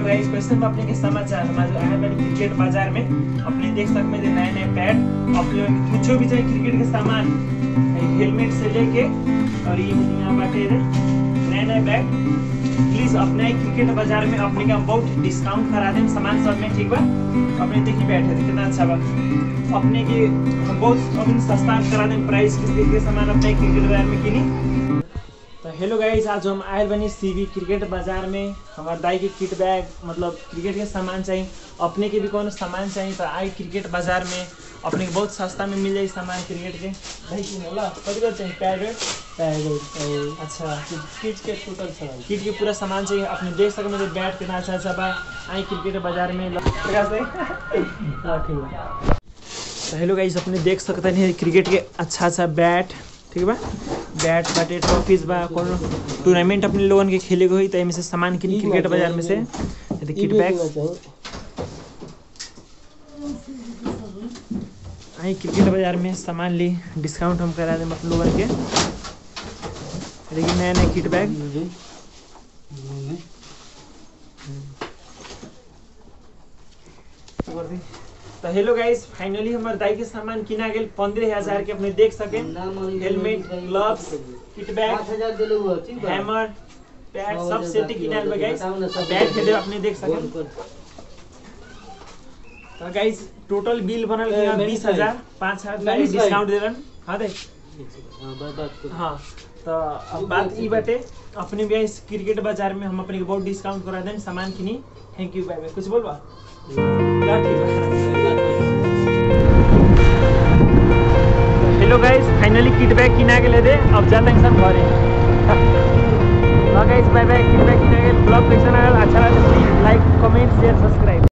Hello guys question अपने के समाचार, हमारे आए वाले क्रिकेट बाज़ार में, अपने देख सकते हैं नए नए पैड अपने कुछ भी चाहिए क्रिकेट के सामान हेलमेट से लेके, और ये यहाँ बाटे नए नए बैग प्लीज़ अपने क्रिकेट बाज़ार में अपने का बहुत डिस्काउंट करा दें, सामान सब में, ठीक बा? अपने देखी बैठे थे, कितना अच्छा बा। अपने के बहुत सस्ता करा दें प्राइस क्रिकेट के सामान अपने क्रिकेट बाज़ार में किनी। तो हेलो गाइस आज हम आयल बनी सीवी क्रिकेट बाज़ार में। हमारे दाई के किट बैग मतलब क्रिकेट के सामान चाहिए अपने के भी कोनो सामान चाहिए तो आई क्रिकेट बाज़ार में अपने के बहुत सस्ता में मिल जाए सामान क्रिकेट के। भाई की होला चाहिए पैड वेड पैड अच्छा किट के टोटल छ किट के पूरा सामान चाहिए अपने देख सकते मेरे बैट कितना अच्छा अच्छा बा। आई क्रिकेट बाज़ार में ल- लगा से हाँ, ठीक बा। तो हेलो गाइस अपने देख सकते हैं क्रिकेट के अच्छा अच्छा बैट ठीक बा। बैट बाटे ट्रॉफीज बा कोनो टूर्नामेंट अपने लोगन के खेले के होई त एमे से सामान किनी क्रिकेट बाज़ार में से ई ये किट बैग आई क्रिकेट बाज़ार में सामान ली डिस्काउंट हम करा दें अपने लोगन के देखिए नया नया किट बैग तो हेलो गाइस फाइनली हमारे दाई के सामान किना गेल पंद्रह हज़ार के अपने देख सके। Helmet gloves kit bag hammer pad सब सेट किनाल में गाइस बैग के अपने देख सके। तो गाइस टोटल बिल बनल गया बीस। हज़ार पाँच हज़ार डिस्काउंट दे रन हाँ देख हाँ हाँ तो अब बात ई बाटे अपने भी इस क्रिकेट बाज़ार में हम अपने बहुत डिस्काउंट करा दें सामान किनी। थैंक यू बाय बाय कुछ बोलवा? ठीक बा किटब्याग किनाकेले दे। अब जाताङसान गरे लगाइस बाई बाई किटब्याग किनाके। ब्लग देखिसन अच्छा लाग्यो। Like comment share subscribe